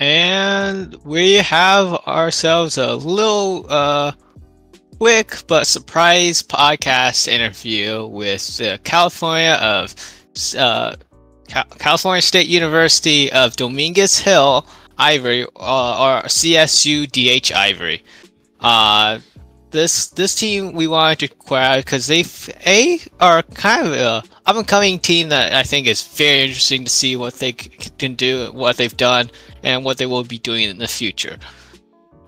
and we have ourselves a little uh, quick but surprise podcast interview with the California of uh, California State University of Dominguez Hill Ivory uh, or CSU DH Ivory. Uh, this this team we wanted to acquire because they a are kind of a up and coming team that I think is very interesting to see what they can do, what they've done, and what they will be doing in the future.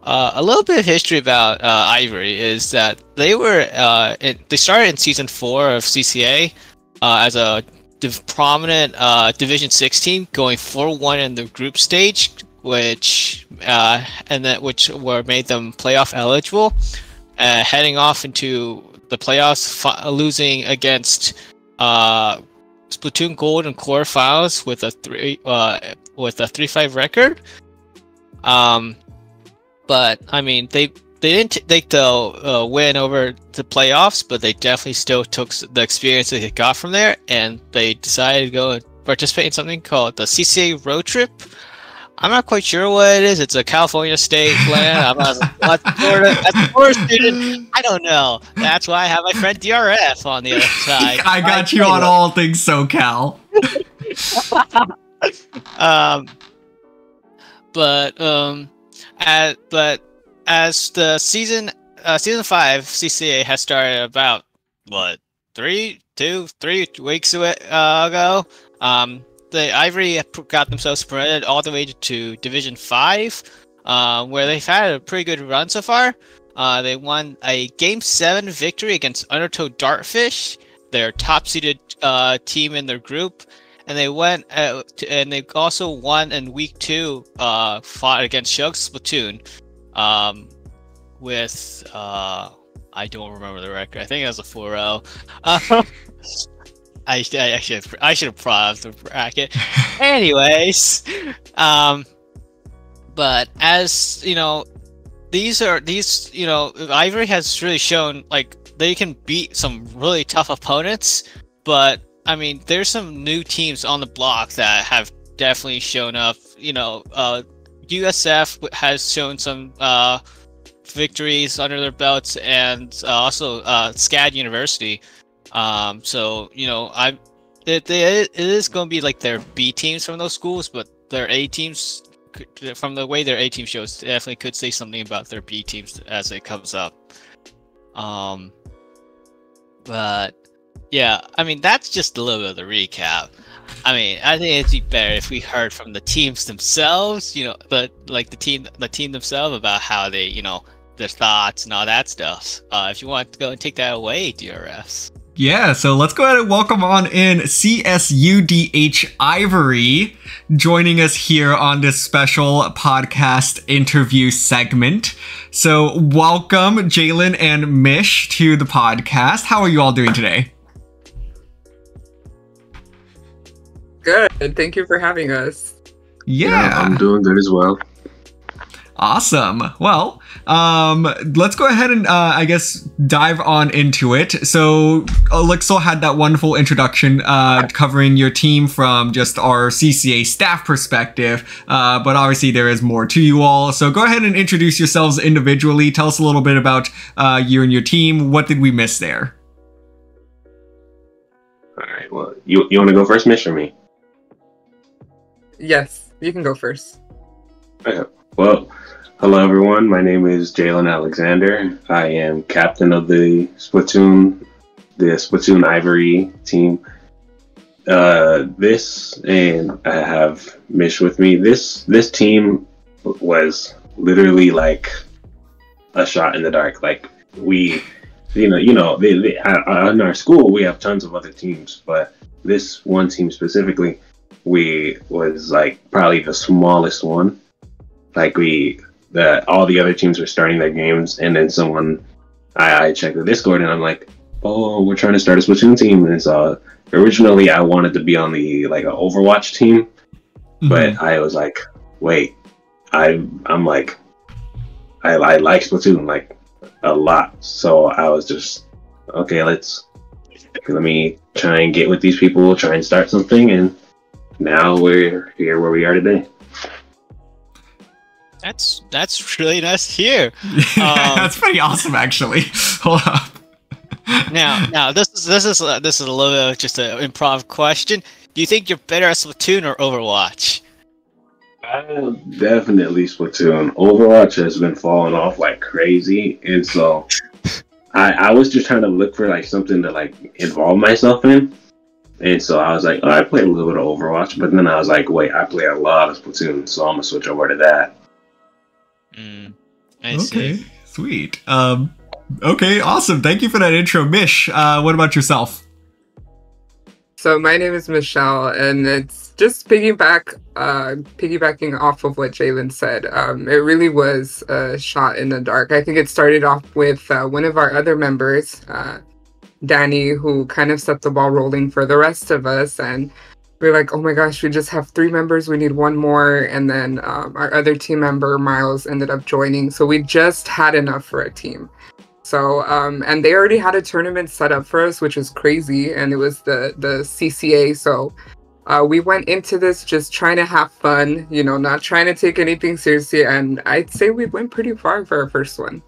Uh, a little bit of history about uh, Ivory is that they were uh, in, they started in season four of CCA uh, as a div- prominent uh, Division Six team, going four one in the group stage, which uh, and that which were made them playoff eligible, heading off into the playoffs, losing against Splatoon Gold and quarterfinals with a three with a three five record. Um, but I mean, they they didn't take the uh, win over the playoffs, but they definitely still took the experience they got from there, and they decided to go and participate in something called the CCA Road Trip. I'm not quite sure what it is. It's a California state plan. I'm not a Florida, as a Florida student. I don't know. That's why I have my friend DRF on the other side. I got I you on all things SoCal. um, but um, as, but as the season uh, season five CCA has started about what three, two, three weeks uh, ago. Um, the Ivory got themselves promoted all the way to Division Five, uh, where they've had a pretty good run so far. Uh, they won a Game Seven victory against Undertow Dartfish, their top-seeded uh, team in their group, and they went to, and they also won in week two. Uh, fought against Shug Splatoon, um, with uh, I don't remember the record. I think it was a 4-0. I, I should I should have paused the bracket. Anyways, um, but as you know, these are these you know Ivory has really shown like they can beat some really tough opponents, but I mean, there's some new teams on the block that have definitely shown up. You know, uh, USF has shown some uh, victories under their belts, and uh, also uh, SCAD University. Um, so you know, I it, it is going to be like their B teams from those schools, but their A teams, from the way their A team shows, definitely could say something about their B teams as it comes up. Um, but yeah, I mean that's just a little bit of the recap. I mean, I think it'd be better if we heard from the teams themselves, you know, but like the team, the team themselves about how they, you know, their thoughts and all that stuff. Uh, if you want to go and take that away, DRF. Yeah, so let's go ahead and welcome on in CSUDH Ivory joining us here on this special podcast interview segment. So, welcome Jalen and Mish to the podcast. How are you all doing today? Good. Thank you for having us. Yeah. yeah I'm doing good as well. Awesome. Well, um, let's go ahead and uh, I guess dive on into it. So Olixil had that wonderful introduction uh, covering your team from just our CCA staff perspective, uh, but obviously there is more to you all. So go ahead and introduce yourselves individually. Tell us a little bit about uh, you and your team. What did we miss there? All right. Well, you you want to go first, Mish, or me? Yes, you can go first. Okay. Well, hello everyone. My name is Jalen Alexander. I am captain of the Splatoon, the Splatoon Ivory team. Uh, this and I have Mish with me. This this team was literally like a shot in the dark. Like we, you know, you know, they, they, in our school we have tons of other teams, but this one team specifically we was like probably the smallest one. Like we, the all the other teams were starting their games, and then someone, I, I checked the Discord, and I'm like, oh, we're trying to start a Splatoon team, and so originally I wanted to be on the like an Overwatch team, mm-hmm. but I was like, wait, I I'm like, I I like Splatoon like a lot, so I was just okay, let's let me try and get with these people, try and start something, and now we're here where we are today. That's that's really nice here. hear. that's pretty awesome, actually. Hold up. Now, now this is this is uh, this is a little bit of just an improv question. Do you think you're better at Splatoon or Overwatch? Uh, definitely Splatoon. Overwatch has been falling off like crazy, and so I, I was just trying to look for like something to like involve myself in. And so I was like, oh, I play a little bit of Overwatch, but then I was like, wait, I play a lot of Splatoon, so I'm gonna switch over to that. Mm, I okay, see. sweet. Um, okay, awesome. Thank you for that intro, Mish. Uh, what about yourself? So my name is Michelle, and it's just piggyback, uh, piggybacking off of what Jalen said. Um, it really was a shot in the dark. I think it started off with uh, one of our other members, uh, Danny, who kind of set the ball rolling for the rest of us, and we are like, oh my gosh, we just have three members. We need one more, and then um, our other team member Miles ended up joining. So we just had enough for a team. So, um, and they already had a tournament set up for us, which was crazy, and it was the the CCA. So, uh, we went into this just trying to have fun, you know, not trying to take anything seriously, and I'd say we went pretty far for our first one.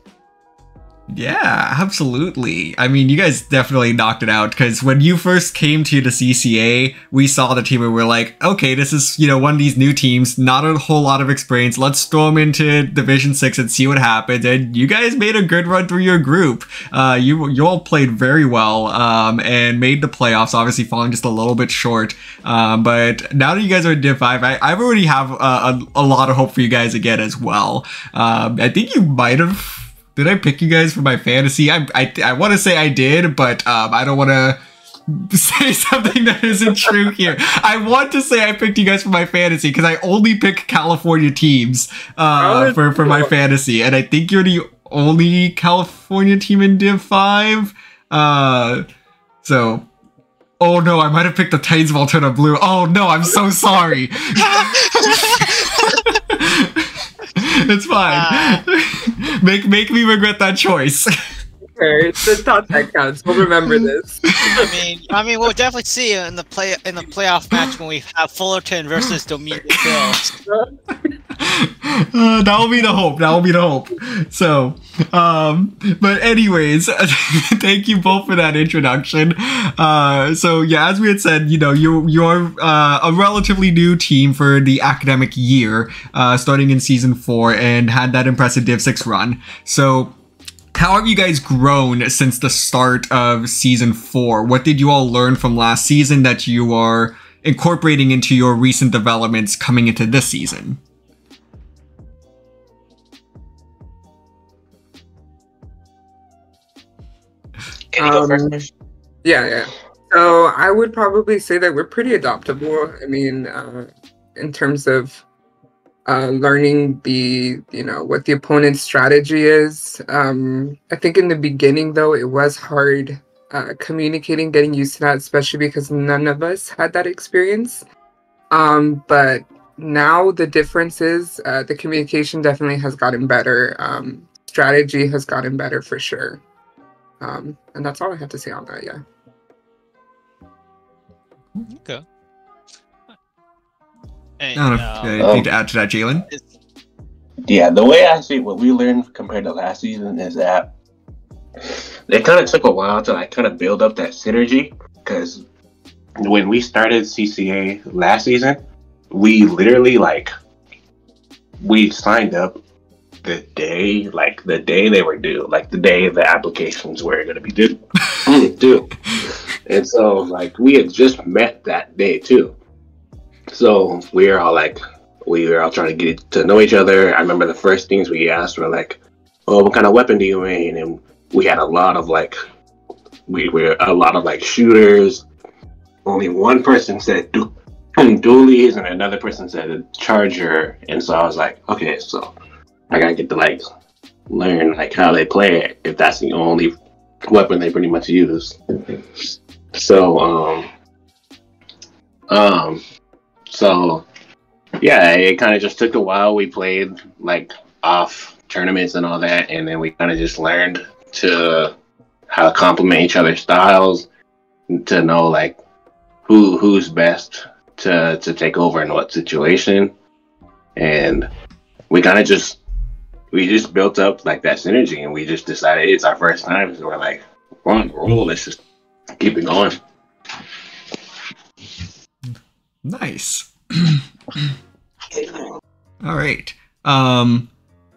Yeah, absolutely. I mean, you guys definitely knocked it out because when you first came to the CCA, we saw the team and we are like, okay, this is, you know, one of these new teams, not a whole lot of experience. Let's storm into Division 6 and see what happens. And you guys made a good run through your group. Uh, you, you all played very well um, and made the playoffs, obviously falling just a little bit short. Um, but now that you guys are in Div 5, I, I already have a, a, a, lot of hope for you guys again as well. Um, I think you might have did I pick you guys for my fantasy? I I, I want to say I did, but um, I don't want to say something that isn't true here. I want to say I picked you guys for my fantasy because I only pick California teams uh, for for my fantasy, and I think you're the only California team in Div Five. Uh, so. Oh no, I might have picked the Titans of Alterna Blue. Oh no, I'm so sorry. it's fine. Uh, make make me regret that choice. Okay, it's the thought that counts. We'll remember this. I mean, I mean, we'll definitely see you in the play in the playoff match when we have Fullerton versus Dominguez Hills. Uh, that will be the hope. That will be the hope. So, um, but anyways, thank you both for that introduction. Uh, so yeah, as we had said, you know, you you're uh, a relatively new team for the academic year, uh, starting in season four, and had that impressive Div Six run. So how have you guys grown since the start of season four? What did you all learn from last season that you are incorporating into your recent developments coming into this season? Can you go first? Um, yeah, yeah. So I would probably say that we're pretty adaptable. I mean, uh, in terms of uh, learning the you know what the opponent's strategy is. Um, I think in the beginning though it was hard uh, communicating, getting used to that, especially because none of us had that experience. Um, but now the difference is uh, the communication definitely has gotten better. Um, strategy has gotten better for sure. Um, and that's all I have to say on that. Yeah. Okay. I don't know if anything um, to add to that, Jalen. Yeah, the way I see what we learned compared to last season is that it kind of took a while to like kind of build up that synergy because when we started CCA last season, we literally like we signed up the day like the day they were due, like the day the applications were going to be due, mm, due. And so like we had just met that day too. So we were all like, we were all trying to get to know each other. I remember the first things we asked were like, "Oh, what kind of weapon do you mean?" And we had a lot of like, we were a lot of like shooters. Only one person said du- dualies, and another person said a charger. And so I was like, okay, so I gotta get to like learn like how they play it if that's the only weapon they pretty much use. So um um so yeah, it kind of just took a while. We played like off tournaments and all that, and then we kind of just learned to how to complement each other's styles, to know like who who's best to to take over in what situation, and we kind of just we just built up like that synergy, and we just decided it's our first time, so we're like, we're on the roll. Let's just keep it going. Nice. All right. Um,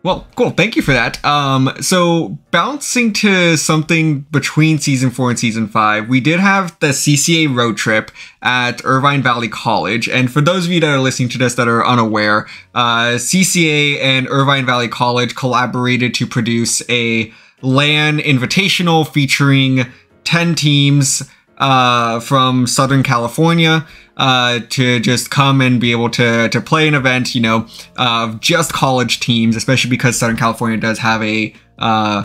well, cool. Thank you for that. Um, so bouncing to something between season four and season five, we did have the CCA road trip at Irvine Valley College. And for those of you that are listening to this that are unaware, uh, CCA and Irvine Valley College collaborated to produce a LAN invitational featuring 10 teams uh, from Southern California uh, to just come and be able to to play an event, you know, of just college teams, especially because Southern California does have a uh,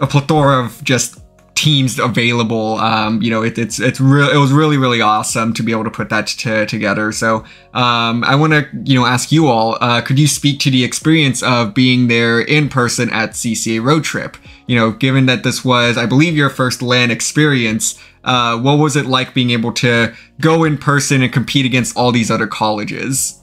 a plethora of just teams available. Um, you know, it, it's it's real. It was really really awesome to be able to put that to, together. So um, I want to you know ask you all, uh, could you speak to the experience of being there in person at CCA Road Trip? You know, given that this was, I believe, your first LAN experience. Uh, what was it like being able to go in person and compete against all these other colleges?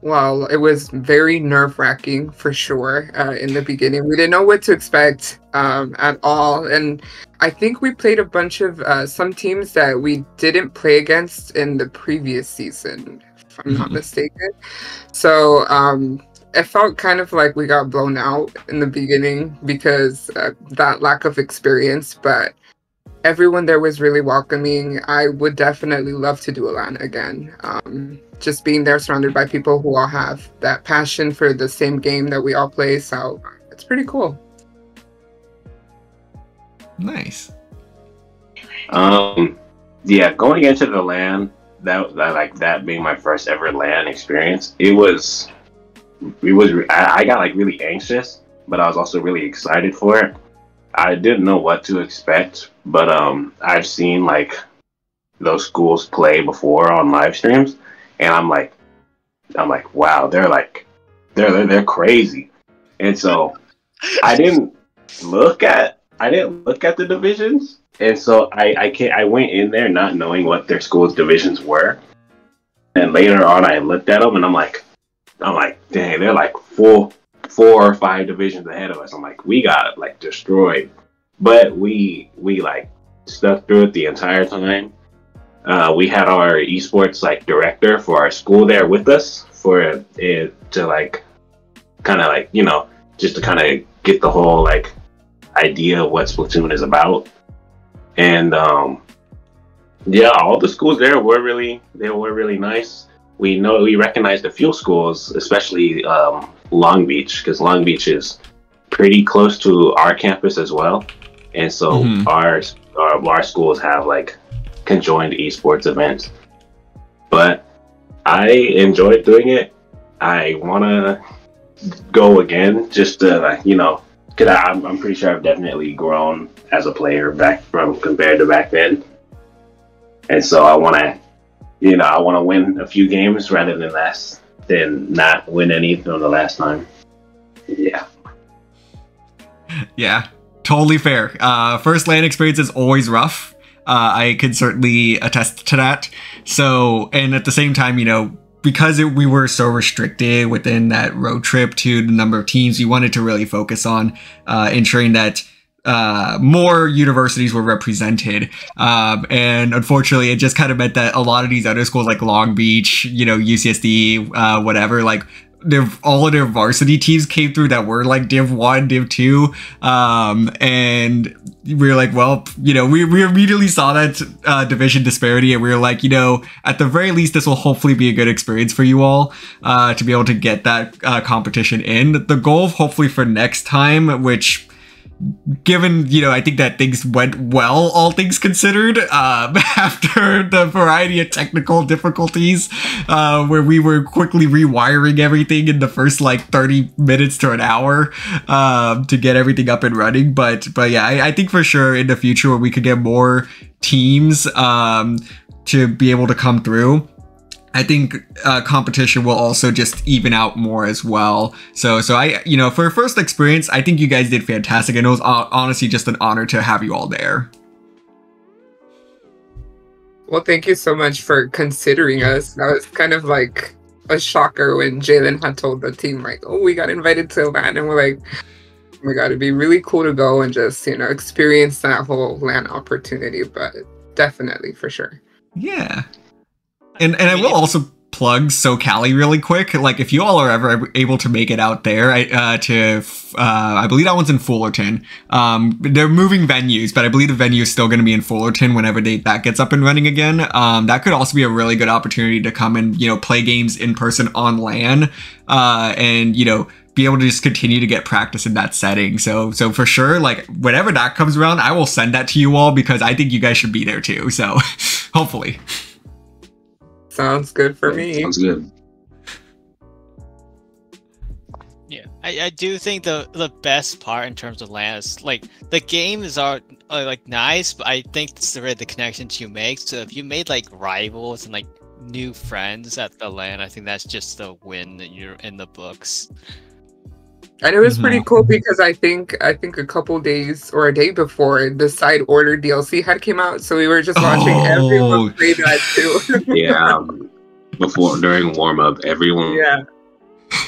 Well, it was very nerve wracking for sure uh, in the beginning. We didn't know what to expect um, at all. And I think we played a bunch of uh, some teams that we didn't play against in the previous season, if I'm not Mhm. mistaken. So um, it felt kind of like we got blown out in the beginning because uh, that lack of experience. But everyone there was really welcoming. I would definitely love to do a LAN again. Um, just being there surrounded by people who all have that passion for the same game that we all play. So it's pretty cool. Nice. Um, yeah, going into the LAN, that, that like that being my first ever LAN experience, it was, it was. I, I got like really anxious, but I was also really excited for it. I didn't know what to expect, but um, I've seen like those schools play before on live streams, and I'm like, I'm like, wow, they're like, they're they're, they're crazy, and so I didn't look at I didn't look at the divisions, and so I I can't I went in there not knowing what their school's divisions were, and later on I looked at them and I'm like, I'm like, dang, they're like four four or five divisions ahead of us. I'm like, we got like destroyed, but we we like stuck through it the entire time. Uh, we had our esports like director for our school there with us for it to like kind of like you know just to kind of get the whole like idea of what Splatoon is about. And um, yeah, all the schools there were really they were really nice. We know we recognized a few schools, especially um, Long Beach, because Long Beach is pretty close to our campus as well, and so Mhm. our, our our schools have like conjoined esports events. But I enjoyed doing it. I want to go again, just to like you know because I'm, I'm pretty sure I've definitely grown as a player back from compared to back then. And so I want to, you know, I want to win a few games rather than last than not win any from the last time. Yeah. Yeah, totally fair. Uh, first LAN experience is always rough. Uh, I can certainly attest to that. So, and at the same time, you know, because it, we were so restricted within that road trip to the number of teams, we wanted to really focus on uh, ensuring that uh, more universities were represented. Um, and unfortunately, it just kind of meant that a lot of these other schools, like Long Beach, you know, UCSD, uh, whatever, like their all of their varsity teams came through that were like Div One, Div Two, um, and we were like, well, you know, we, we immediately saw that uh, division disparity, and we were like, you know, at the very least, this will hopefully be a good experience for you all uh, to be able to get that uh, competition in. The goal, hopefully, for next time, which given you know i think that things went well all things considered um, after the variety of technical difficulties uh, where we were quickly rewiring everything in the first like 30 minutes to an hour um, to get everything up and running. But but yeah I, I think for sure in the future we could get more teams um, to be able to come through I think uh, competition will also just even out more as well. So, so I, you know, for a first experience, I think you guys did fantastic, and it was honestly just an honor to have you all there. Well, thank you so much for considering us. That was kind of like a shocker when Jalen had told the team, like, oh, we got invited to LAN. And we're like, oh my God, it'd be really cool to go and just, you know, experience that whole LAN opportunity. But definitely, for sure. Yeah. And and I will also plug SoCali really quick. Like, if you all are ever able to make it out there uh, to, uh, I believe that one's in Fullerton. Um, they're moving venues, but I believe the venue is still going to be in Fullerton whenever they, that gets up and running again. Um, that could also be a really good opportunity to come and, you know, play games in person on LAN uh, and, you know, be able to just continue to get practice in that setting. So, so for sure, like whenever that comes around, I will send that to you all because I think you guys should be there too. So, hopefully. Sounds good for me. Sounds good. Yeah, I, I do think the the best part in terms of LAN is like the game is are uh, like nice, but I think it's the the connections you make. So if you made like rivals and like new friends at the LAN, I think that's just the win that you're in the books. And it was Mm-hmm. pretty cool because I think I think a couple days or a day before the side order DLC had came out, so we were just watching Oh. everyone play that too. Yeah. um, before during warm up, everyone yeah.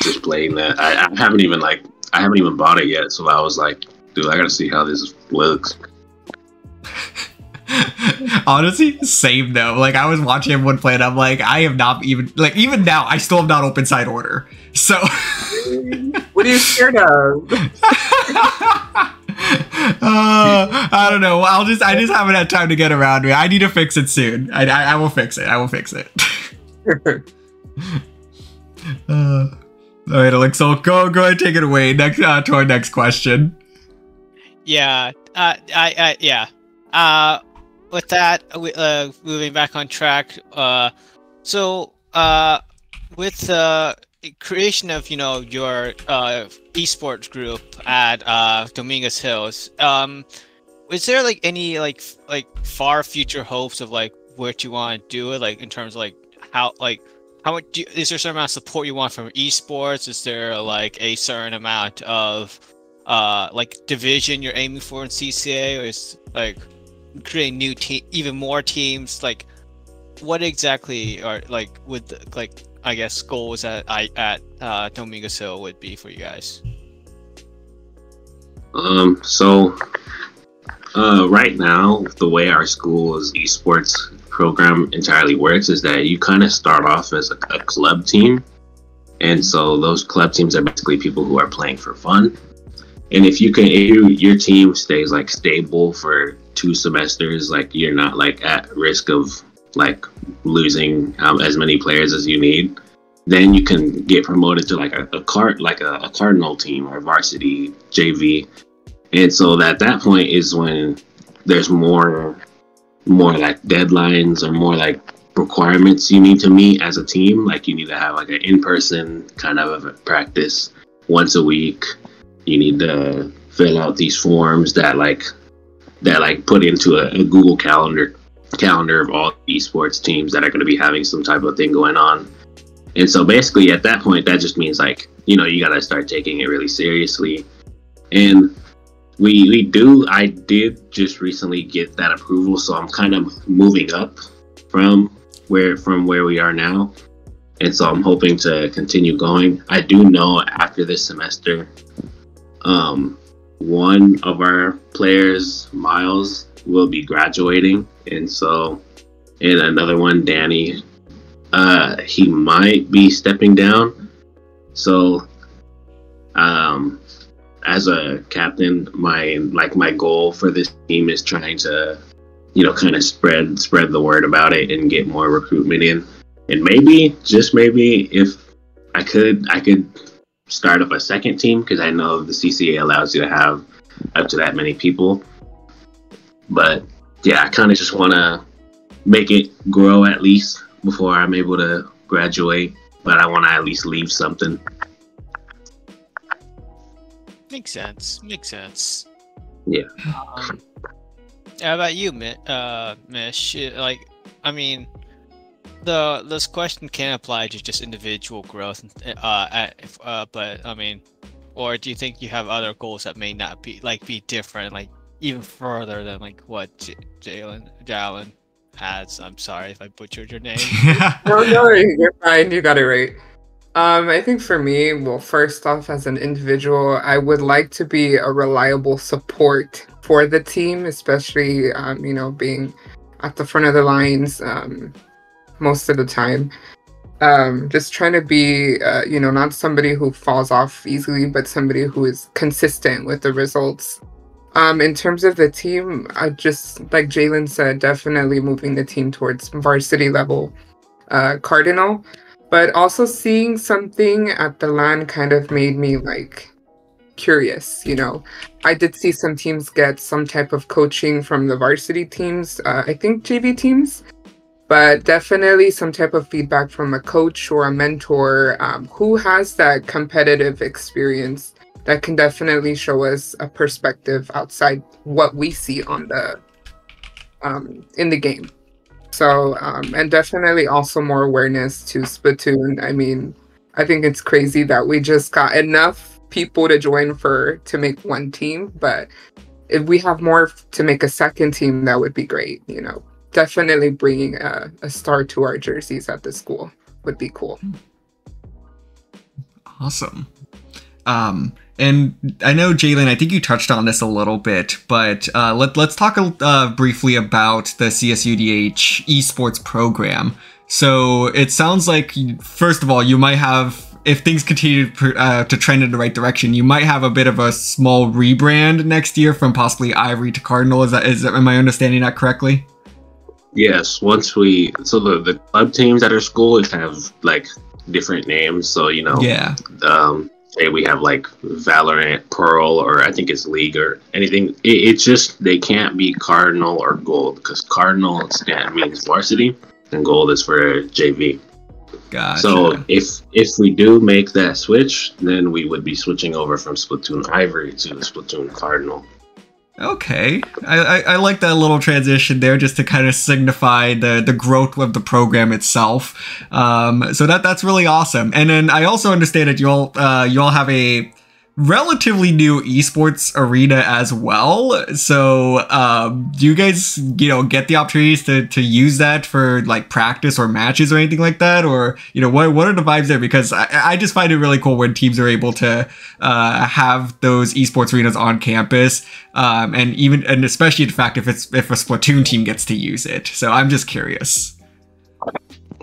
just playing that. I, I haven't even like I haven't even bought it yet, so I was like, dude, I gotta see how this looks. Honestly, same though. Like I was watching everyone play it, I'm like, I have not even like even now, I still have not opened side order. So What are you scared of? uh, I don't know. I'll just I just haven't had time to get around to it. I need to fix it soon. I, I, I will fix it. I will fix it. Uh, all right, Olixil, go go ahead and take it away. Next uh, to our next question. Yeah, uh, I, I, yeah. Uh, with that, we- uh, moving back on track. Uh, so, uh, with the creation of you know your uh esports group at uh Dominguez Hills, um, is there like any like like far future hopes of like what you want to do it like in terms of like how like how much do is there certain amount of support you want from esports? Is there like a certain amount of uh like division you're aiming for in CCA, or is like creating new team, even more teams? Like, what exactly are like with like I guess goals at I at uh, Dominguez Hill would be for you guys? Um, so uh, right now, the way our school's esports program entirely works is that you kind of start off as a, a club team, and so those club teams are basically people who are playing for fun. And if you can, if you, your team stays like stable for two semesters, like you're not like at risk of like losing um, as many players as you need, then you can get promoted to like a, a card like a, a cardinal team or varsity JV. And so at that point is when there's more more like deadlines or more like requirements you need to meet as a team. Like you need to have like an in-person kind of a practice once a week. You need to fill out these forms that like that like put into a, a Google calendar calendar of all esports teams that are going to be having some type of thing going on. And so basically at that point that just means like, you know, you got to start taking it really seriously. And we we do I did just recently get that approval, so I'm kind of moving up from where from where we are now. And so I'm hoping to continue going. I do know after this semester, um, one of our players, Miles, will be graduating, and so, and another one, Danny, uh, he might be stepping down. So, um, as a captain, my like my goal for this team is trying to, you know, kind of spread spread the word about it and get more recruitment in. And maybe, just maybe, if I could, I could start up a second team because I know the CCA allows you to have up to that many people. But yeah, I kind of just want to make it grow at least before I'm able to graduate. But I want to at least leave something. Makes sense. Makes sense. Yeah. Um, how about you, uh, Mish? Uh, Like, I mean, the this question can apply to just individual growth, uh, at, uh, but I mean, or do you think you have other goals that may not be like be different, like even further than like what J- Jalen, Jalen? has. I'm sorry if I butchered your name. no, no, you're fine. You got it right. Um, I think for me, well, first off, as an individual, I would like to be a reliable support for the team, especially, um, you know, being at the front of the lines um, most of the time. Um, just trying to be, uh, you know, not somebody who falls off easily, but somebody who is consistent with the results. Um, in terms of the team, I just like Jalen said, definitely moving the team towards varsity level uh, cardinal, but also seeing something at the LAN kind of made me like curious. You know, I did see some teams get some type of coaching from the varsity teams. Uh, I think JV teams. But definitely some type of feedback from a coach or a mentor um, who has that competitive experience that can definitely show us a perspective outside what we see on the um, in the game. So um, and definitely also more awareness to Splatoon. I mean, I think it's crazy that we just got enough people to join for to make one team, but if we have more to make a second team, that would be great. You know, definitely bringing a, a star to our jerseys at the school would be cool. Awesome. Um, and I know Jalen, I think you touched on this a little bit, but uh, let let's talk uh, briefly about the CSUDH esports program. So it sounds like, first of all, you might have. If things continue to, uh, to trend in the right direction, you might have a bit of a small rebrand next year from possibly Ivory to Cardinal. Is that is am I understanding that correctly? Yes. Once we so the the club teams at our school have like different names. So you know, yeah. Um, say we have like Valorant, Pearl, or I think it's League or anything. It, it's just they can't be Cardinal or Gold because Cardinal stand means varsity and Gold is for JV. Gotcha. So if if we do make that switch, then we would be switching over from Splatoon Ivory to Splatoon Cardinal. Okay, I, I, I, like that little transition there, just to kind of signify the the growth of the program itself. Um, so that that's really awesome. And then I also understand that you all uh, you all have a relatively new esports arena as well. So, um, do you guys, you know, get the opportunities to, to use that for like practice or matches or anything like that? Or, you know, what, what are the vibes there? Because I, I just find it really cool when teams are able to uh, have those esports arenas on campus. Um, and even, and especially in fact if it's, if a Splatoon team gets to use it. So I'm just curious.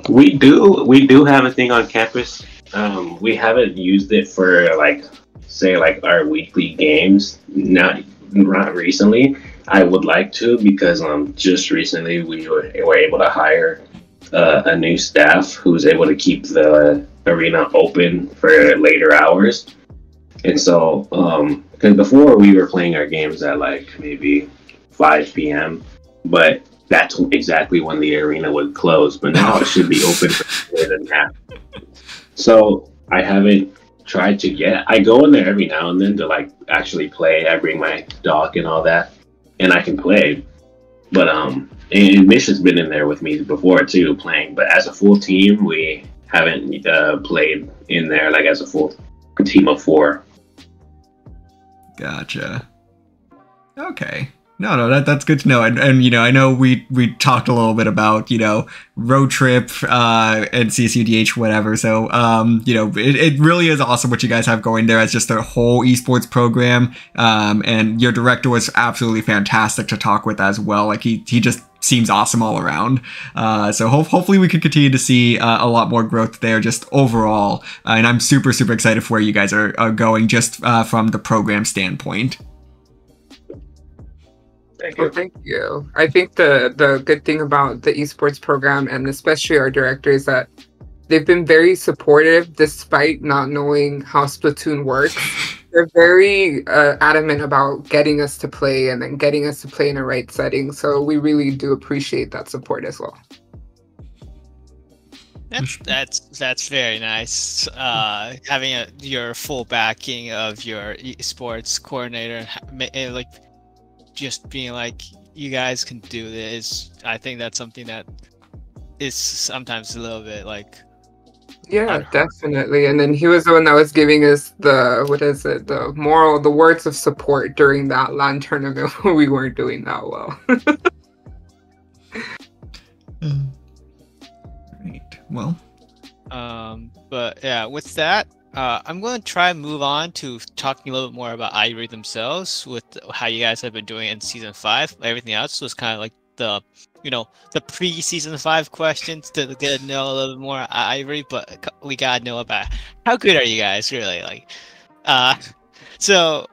We do, we do have a thing on campus. Um, we haven't used it for like say like our weekly games. Not not recently. I would like to because um just recently we were, were able to hire uh, a new staff who's able to keep the arena open for later hours. And so, um, because before we were playing our games at like maybe 5 p.m., but that's exactly when the arena would close. But now it should be open for more than that. So I haven't tried to get. I go in there every now and then to like actually play. I bring my dog and all that, and I can play. But um, and Mish has been in there with me before too, playing. But as a full team, we haven't uh, played in there like as a full team of four. Gotcha. Okay. No, no, that that's good to know. And and you know, I know we we talked a little bit about you know road trip uh, and CSUDH whatever. So um, you know, it, it really is awesome what you guys have going there as just a whole esports program. Um, and your director was absolutely fantastic to talk with as well. Like he he just seems awesome all around. Uh, so ho- hopefully we can continue to see uh, a lot more growth there just overall. Uh, and I'm super super excited for where you guys are, are going just uh, from the program standpoint. Thank you. Well, thank you. I think the the good thing about the esports program and especially our director is that they've been very supportive despite not knowing how Splatoon works. They're very uh, adamant about getting us to play and then getting us to play in a right setting. So we really do appreciate that support as well. That's that's that's very nice. Uh, having a, your full backing of your esports coordinator, like just being like, you guys can do this. I think that's something that is sometimes a little bit like. Yeah, definitely. And then he was the one that was giving us the what is it, the moral, the words of support during that LAN tournament when we weren't doing that well. Right. Well. Um, but yeah, with that, uh, I'm going to try and move on to talking a little bit more about Ivory themselves, with how you guys have been doing in season five. Everything else was kind of like the, you know, the pre-season five questions to get to know a little bit more Ivory, but we gotta know about how good are you guys really? Like, uh, so,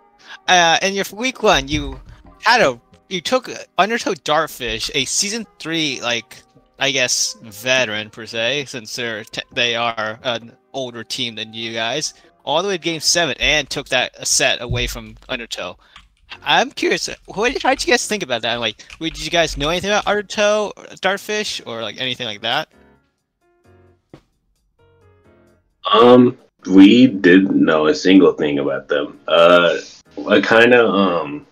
uh, in your week one, you had a you took Undertow Dartfish, a season three like I guess veteran per se, since they're they are an older team than you guys, all the way to game seven, and took that set away from Undertow. I'm curious, what how did you guys think about that? Like, did you guys know anything about Undertow, Dartfish, or like anything like that? Um, we didn't know a single thing about them. Uh, I kind of um,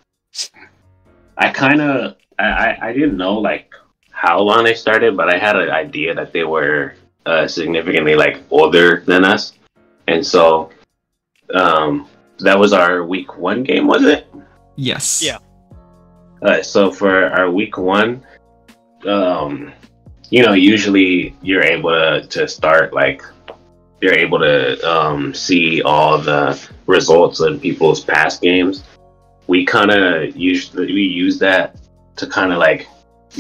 I kind of I I didn't know like how long they started, but I had an idea that they were uh, significantly like older than us, and so um, that was our week one game, was it? Yes. Yeah. Uh, so for our week one, um, you know, usually you're able to, to start like you're able to um, see all the results of people's past games. We kind of use we use that to kind of like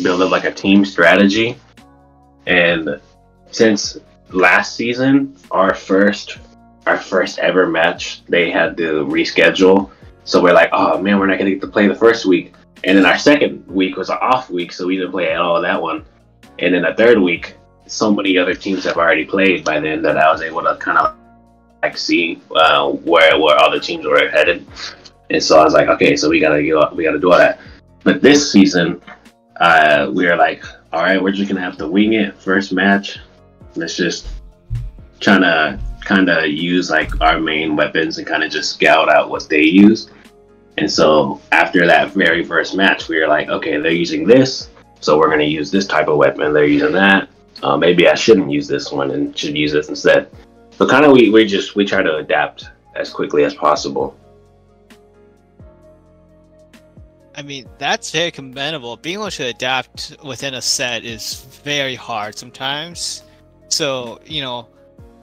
build up like a team strategy. And since last season, our first our first ever match, they had to reschedule. So we're like, oh man, we're not gonna get to play the first week. And then our second week was an off week, so we didn't play at all that one. And then the third week, so many other teams have already played by then that I was able to kind of like see uh, where where other teams were headed. And so I was like, okay, so we gotta go, we gotta do all that. But this season, uh, we were like, all right, we're just gonna have to wing it first match. Let's just trying to kind of use like our main weapons and kind of just scout out what they use. And so after that very first match, we were like, okay, they're using this, so we're gonna use this type of weapon. They're using that. Uh, maybe I shouldn't use this one and should use this instead. So kind of we we just we try to adapt as quickly as possible. I mean, that's very commendable. Being able to adapt within a set is very hard sometimes. So, you know,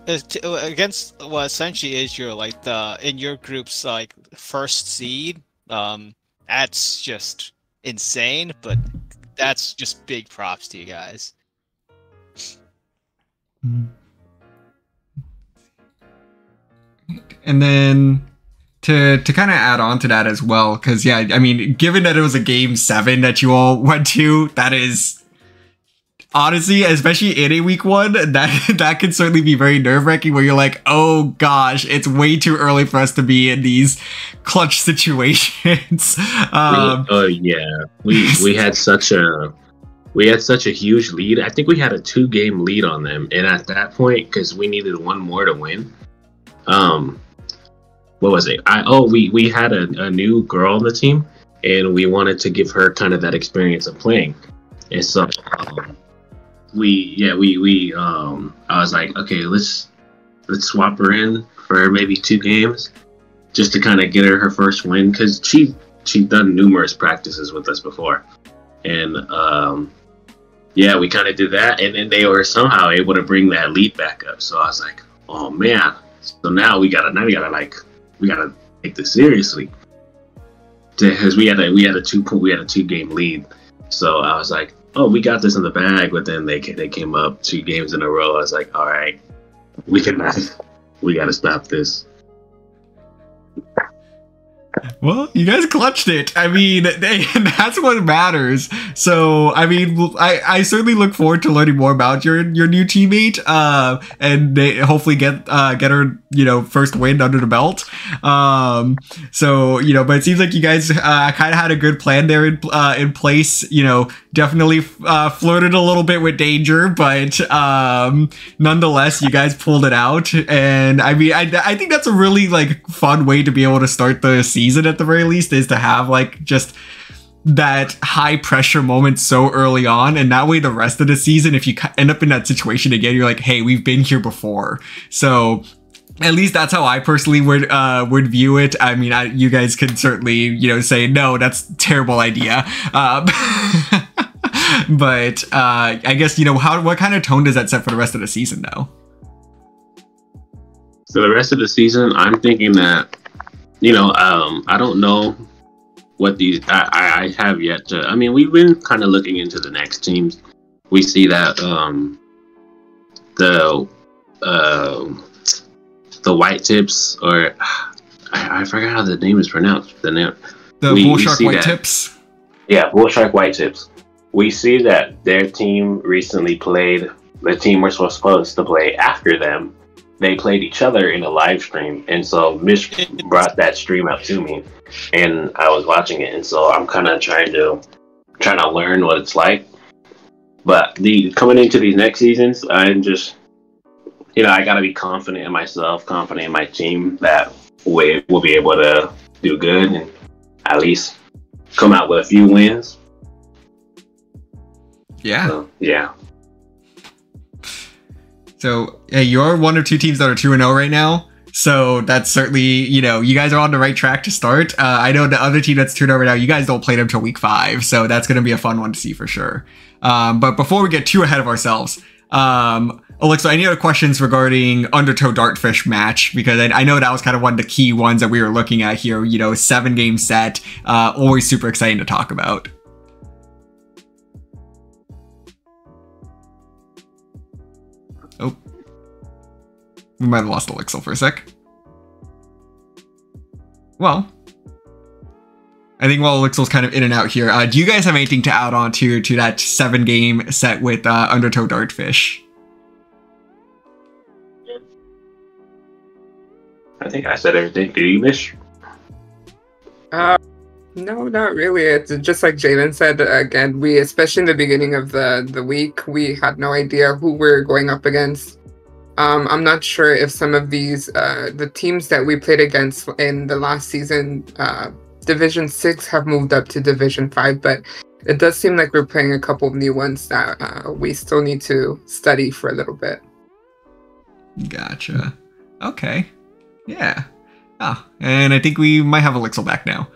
uh, uh, against what essentially is your like the in your group's like first seed, um, that's just insane. But that's just big props to you guys. Mm-hmm. And then to to kind of add on to that as well because yeah i mean given that it was a game seven that you all went to that is honestly especially in a week one that that can certainly be very nerve-wracking where you're like oh gosh it's way too early for us to be in these clutch situations. Um, oh yeah. We we had such a we had such a huge lead. I think we had a two game lead on them and at that point because we needed one more to win um what was it? I oh we we had a, a new girl on the team, and we wanted to give her kind of that experience of playing, and so um, we yeah we we um I was like okay let's let's swap her in for maybe two games, just to kind of get her her first win because she she'd done numerous practices with us before, and um yeah we kind of did that, and then they were somehow able to bring that lead back up. So I was like oh man. So now we gotta now we gotta like we gotta take this seriously because we had a we had a two we had a two game lead. So I was like, oh, we got this in the bag. But then they they came up two games in a row. I was like, all right, we can we got to stop this. Well, you guys clutched it. I mean, they, that's what matters. So, I mean, I, I certainly look forward to learning more about your your new teammate, uh, and they hopefully get uh, get her you know first win under the belt. Um, so you know, but it seems like you guys uh, kind of had a good plan there in uh, in place. You know, definitely uh, flirted a little bit with danger, but um, nonetheless, you guys pulled it out. And I mean, I I think that's a really like fun way to be able to start the season at the very least is to have like just that high pressure moment so early on and that way the rest of the season if you end up in that situation again you're like hey we've been here before so at least that's how I personally would uh, would view it. I mean, I, you guys can certainly you know say no, that's terrible idea. Um, but uh, I guess you know how what kind of tone does that set for the rest of the season, though? For the rest of the season, I'm thinking that you know um, I don't know what these I, I have yet to. I mean, we've been kind of looking into the next teams. We see that um, the uh, the white tips or I, I forgot how the name is pronounced. The name The We- bull we shark white that. tips. Yeah, Bull Shark White Tips. We see that their team recently played the team we're supposed to play after them. They played each other in a live stream, and so Mish brought that stream up to me, and I was watching it, and so I'm kind of trying to trying to learn what it's like. But the coming into these next seasons, I'm just you know I got to be confident in myself, confident in my team that we will be able to do good and at least come out with a few wins. Yeah. So, yeah. So yeah, you're one of two teams that are two and zero right now. So that's certainly you know you guys are on the right track to start. Uh, I know the other team that's two and zero right now. You guys don't play them till week five, so that's going to be a fun one to see for sure. Um, but before we get too ahead of ourselves, um, Olixil, any other questions regarding Undertow Dartfish match? Because I, I know that was kind of one of the key ones that we were looking at here. You know, seven game set, uh, always super exciting to talk about. We might have lost Olixil for a sec. Well, I think while Olixil's kind of in and out here, uh, do you guys have anything to add on to to that seven game set with uh, Undertow Dartfish? I think I said everything. Did you miss? Uh, no, not really. It's just like Jalen said. Again, we especially in the beginning of the the week, we had no idea who we're going up against. Um, I'm not sure if some of these uh, the teams that we played against in the last season, uh, Division Six, have moved up to Division Five, but it does seem like we're playing a couple of new ones that uh, we still need to study for a little bit. Gotcha. Okay. Yeah. Ah, and I think we might have Olixil back now.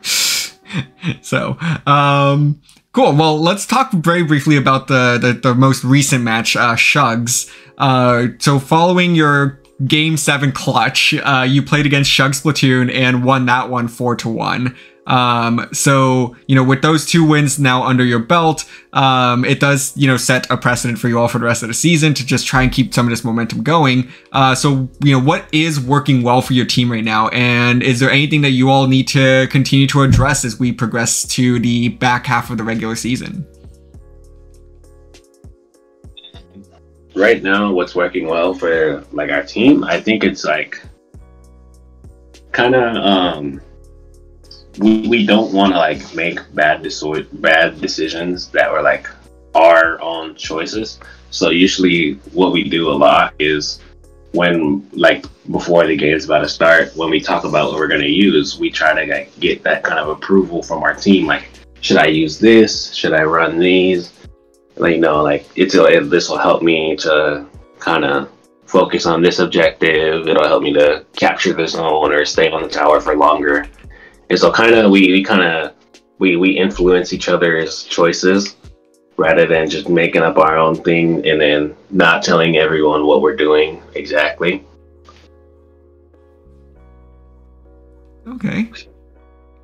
so, um, cool. Well, let's talk very briefly about the the, the most recent match, uh, Shugs. Uh, so following your game seven clutch, uh, you played against Shugs Platoon and won that one four to one. Um, so you know, with those two wins now under your belt, um, it does you know set a precedent for you all for the rest of the season to just try and keep some of this momentum going. Uh, so you know, what is working well for your team right now, and is there anything that you all need to continue to address as we progress to the back half of the regular season? Right now, what's working well for like our team? I think it's like kind of um we, we don't want to like make bad deci- bad decisions that were like our own choices. So usually, what we do a lot is when like before the game's about to start, when we talk about what we're gonna use, we try to like, get that kind of approval from our team. Like, should I use this? Should I run these? Like, you know, like it's it, this will help me to kind of focus on this objective. It'll help me to capture the zone or stay on the tower for longer. And so, kind of, we, we kind of we we influence each other's choices rather than just making up our own thing and then not telling everyone what we're doing exactly. Okay.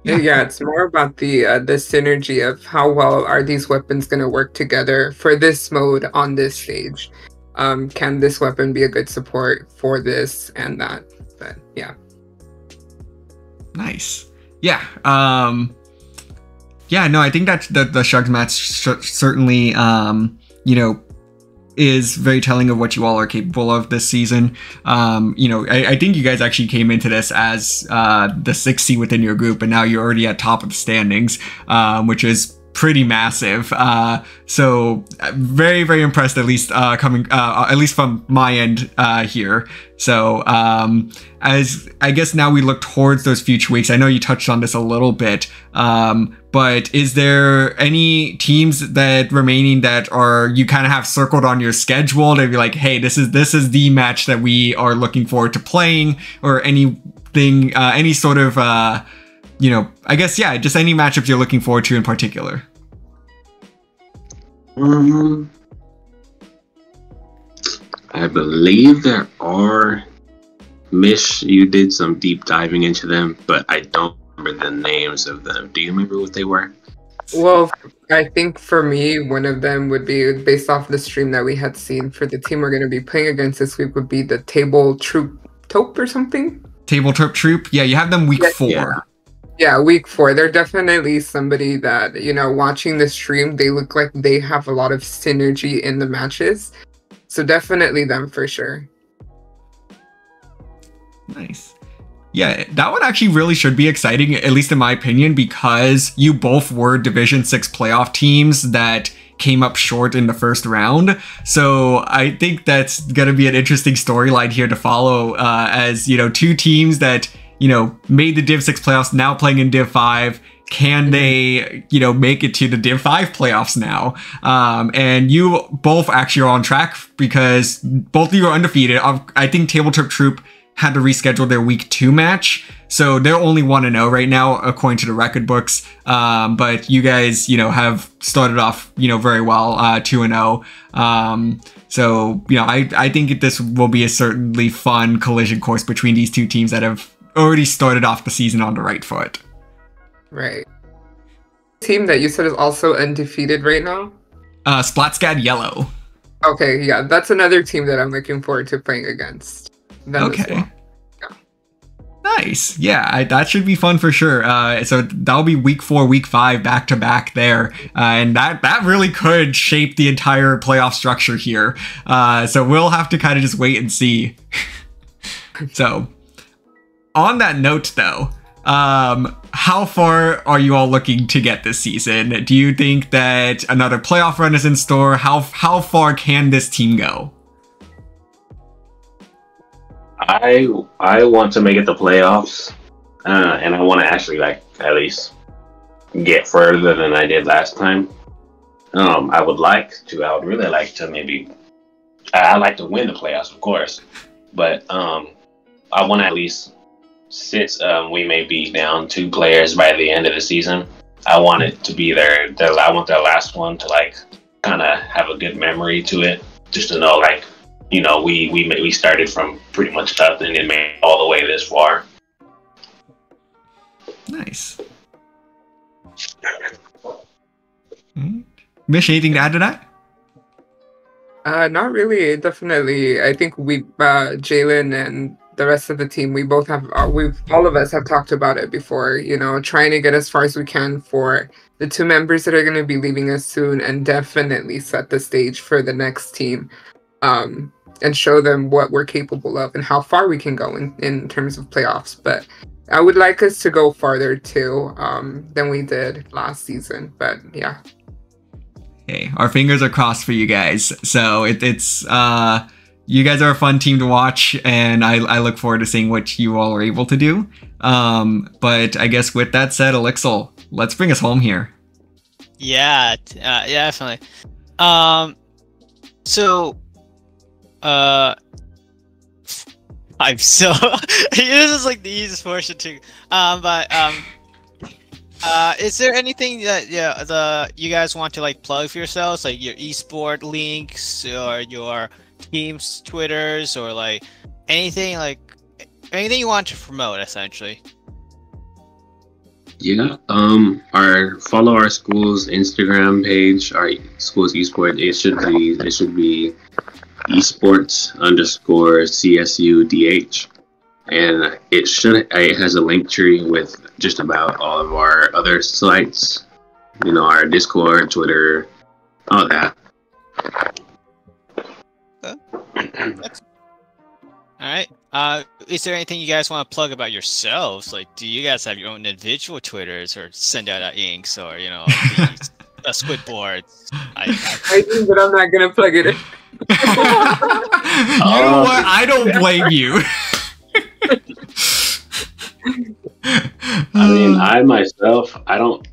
Yeah. yeah, it's more about the uh, the synergy of how well are these weapons going to work together for this mode on this stage. Um, can this weapon be a good support for this and that? But yeah, Nice. Yeah. Um Yeah, no, I think that the the match sh- certainly um you know is very telling of what you all are capable of this season. Um, you know, I, I think you guys actually came into this as uh, the sixth seed within your group, and now you're already at top of the standings, um, which is pretty massive. Uh, so uh, very, very impressed, at least uh, coming, uh, at least from my end uh, here. So um, as I guess now we look towards those future weeks. I know you touched on this a little bit, um, but is there any teams that remaining that are you kind of have circled on your schedule to be like, hey, this is this is the match that we are looking forward to playing, or anything, uh, any sort of, uh, you know, I guess yeah, just any matchups you're looking forward to in particular. Um, I believe there are. Mish, you did some deep diving into them, but I don't remember the names of them. Do you remember what they were? Well, I think for me, one of them would be based off the stream that we had seen for the team we're going to be playing against this week would be the Table Troop Tope or something. Table Troop Troop. Yeah, you have them week Yeah, four. Yeah. Week four. They're definitely somebody that, you know, watching the stream, they look like they have a lot of synergy in the matches. So definitely them for sure. Nice. Yeah, that one actually really should be exciting, at least in my opinion, because you both were Division 6 playoff teams that came up short in the first round. So I think that's going to be an interesting storyline here to follow uh, as, you know, two teams that, you know, made the Div 6 playoffs now playing in Div 5. Can they, you know, make it to the Div 5 playoffs now? Um, and you both actually are on track because both of you are undefeated. I I think Tabletop Troop had to reschedule their week two match. So they're only 1 0 right now, according to the record books. Um, but you guys, you know, have started off, you know, very well, uh, 2 0. Um, so, you know, I, I think this will be a certainly fun collision course between these two teams that have already started off the season on the right foot. Right. Team that you said is also undefeated right now. Uh, Splatscad Yellow. Okay, yeah, that's another team that I'm looking forward to playing against. Okay. well. Nice. Yeah, I, that should be fun for sure. Uh, so that'll be week four, week five, back to back there, uh, and that that really could shape the entire playoff structure here. Uh, so we'll have to kind of just wait and see. so, on that note, though, um, how far are you all looking to get this season? Do you think that another playoff run is in store? How how far can this team go? I I want to make it the playoffs, uh, and I want to actually like at least get further than I did last time. Um, I would like to. I would really like to maybe. I, like to win the playoffs, of course, but um, I want to at least since um, we may be down two players by the end of the season. I want it to be their. their I want their last one to like kind of have a good memory to it, just to know like you know, we we ma- we started from pretty much nothing and made all the way this far. Nice. Mm. Mish, anything to add to that? Uh, not really. Definitely, I think we, uh, Jalen and the rest of the team, we both have, uh, we've all of us have talked about it before. You know, trying to get as far as we can for the two members that are going to be leaving us soon, and definitely set the stage for the next team, um, and show them what we're capable of and how far we can go in in terms of playoffs. But I would like us to go farther too, um, than we did last season. But yeah. Hey, our fingers are crossed for you guys. So it, it's uh, you guys are a fun team to watch, and I, I look forward to seeing what you all are able to do. Um, but I guess with that said, Olixil, let's bring us home here. Yeah, uh, yeah, definitely. Um, so, uh, I'm so this is like the easiest portion too. Um, but um, uh, is there anything that yeah the you guys want to like plug for yourselves, like your esport links or your team's twitters or like anything like anything you want to promote essentially? Yeah. Um. Our follow our school's Instagram page. Our school's esports It should be. It should be esports underscore csu dh, and it should. It has a Linktree with just about all of our other sites. You know, our Discord, Twitter, all that. All right. Uh, is there anything you guys want to plug about yourselves? Like, do you guys have your own individual Twitters or send out uh, inks or you know the, uh, squid boards? I, I, I do, but I'm not gonna plug it in. you know what? I don't blame you. I mean, I myself, I don't,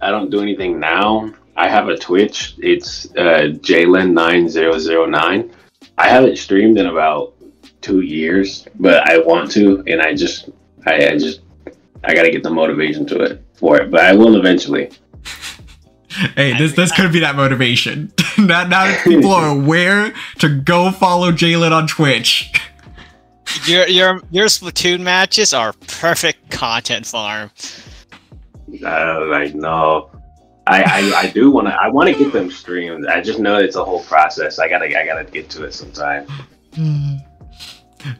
I don't do anything now. I have a Twitch. It's uh, Jalen nine zero zero nine. I haven't streamed in about two years, but I want to, and I just, I, I just, I got to get the motivation to it for it. But I will eventually. Hey, this this could be that motivation. now, now that people are aware to go follow Jalen on Twitch. Your your your Splatoon matches are perfect content farm. Uh, like no, I I, I do want to. I want to get them streamed. I just know it's a whole process. I gotta I gotta get to it sometime. Mm-hmm.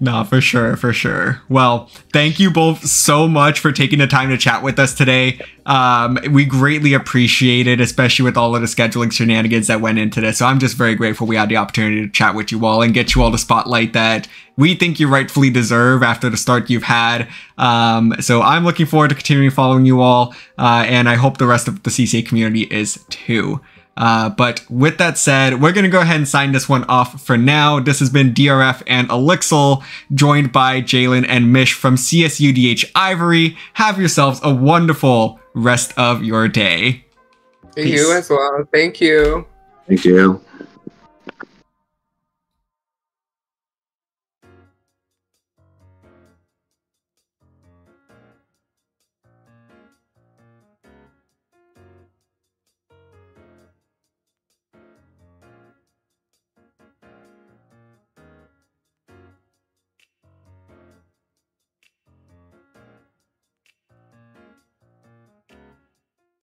No, for sure, for sure. Well, thank you both so much for taking the time to chat with us today. Um, we greatly appreciate it, especially with all of the scheduling shenanigans that went into this. So I'm just very grateful we had the opportunity to chat with you all and get you all the spotlight that we think you rightfully deserve after the start you've had. Um, so I'm looking forward to continuing following you all, uh, and I hope the rest of the CCA community is too. Uh, but with that said, we're going to go ahead and sign this one off for now. This has been DRF and Olixil, joined by Jalen and Mish from CSUDH Ivory. Have yourselves a wonderful rest of your day. You as well. Thank you. Thank you.